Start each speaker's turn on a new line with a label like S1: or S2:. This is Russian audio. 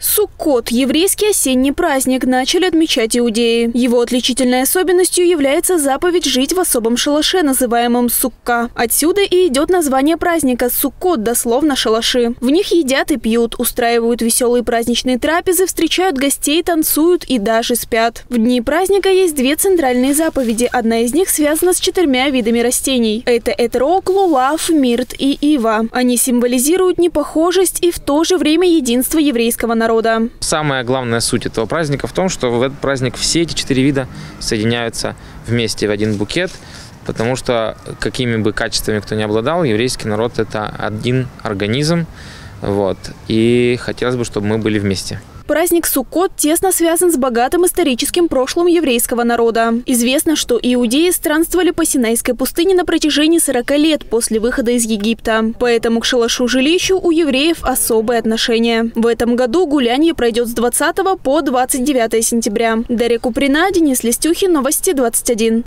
S1: Суккот – еврейский осенний праздник, начали отмечать иудеи. Его отличительной особенностью является заповедь жить в особом шалаше, называемом сукка. Отсюда и идет название праздника – Суккот, дословно шалаши. В них едят и пьют, устраивают веселые праздничные трапезы, встречают гостей, танцуют и даже спят. В дни праздника есть две центральные заповеди. Одна из них связана с четырьмя видами растений. Это этрок, лулав, мирт и ива. Они символизируют непохожесть и в то же время единство еврейского народа народа.
S2: Самая главная суть этого праздника в том, что в этот праздник все эти четыре вида соединяются вместе в один букет, потому что какими бы качествами кто ни обладал, еврейский народ – это один организм, вот, и хотелось бы, чтобы мы были вместе.
S1: Праздник Суккот тесно связан с богатым историческим прошлым еврейского народа. Известно, что иудеи странствовали по Синайской пустыне на протяжении 40 лет после выхода из Египта. Поэтому к шалашу-жилищу у евреев особое отношение. В этом году гуляние пройдет с 20 по 29 сентября. Дарья Куприна, Денис Листюхин, Новости 21.